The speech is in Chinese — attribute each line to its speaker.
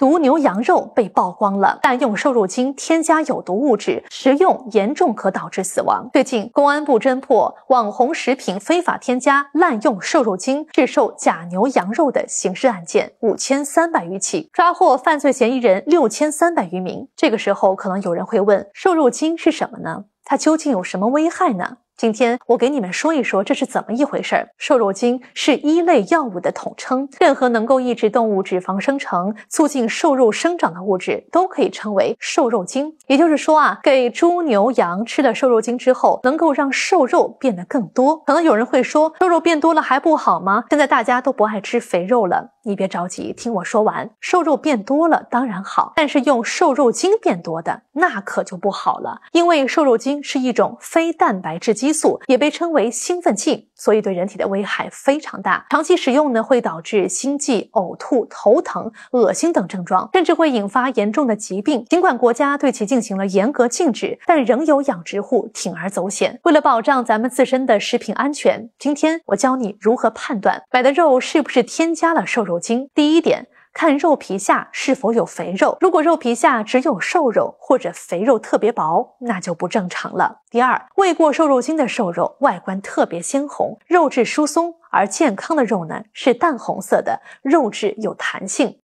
Speaker 1: 毒牛羊肉被曝光了，滥用瘦肉精添加有毒物质，食用严重可导致死亡。最近，公安部侦破网红食品非法添加、滥用瘦肉精制售假牛羊肉的刑事案件五千三百余起，抓获犯罪嫌疑人六千三百余名。这个时候，可能有人会问：瘦肉精是什么呢？它究竟有什么危害呢？今天我给你们说一说这是怎么一回事儿。瘦肉精是一类药物的统称，任何能够抑制动物脂肪生成、促进瘦肉生长的物质都可以称为瘦肉精。也就是说啊，给猪牛羊吃了瘦肉精之后，能够让瘦肉变得更多。可能有人会说，瘦肉变多了还不好吗？现在大家都不爱吃肥肉了。你别着急，听我说完。瘦肉变多了当然好，但是用瘦肉精变多的那可就不好了，因为瘦肉精是一种非蛋白质激素，也被称为兴奋剂，所以对人体的危害非常大。长期使用呢，会导致心悸、呕吐、头疼、恶心等症状，甚至会引发严重的疾病。尽管国家对其进行了严格禁止，但仍有养殖户铤而走险。为了保障咱们自身的食品安全，今天我教你如何判断买的肉是不是添加了瘦肉。肉精，第一点，看肉皮下是否有肥肉。如果肉皮下只有瘦肉或者肥肉特别薄，那就不正常了。第二，喂过瘦肉精的瘦肉外观特别鲜红，肉质疏松，而健康的肉呢是淡红色的，肉质有弹性。